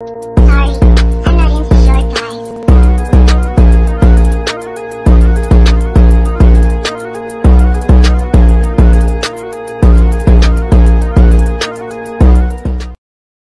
you.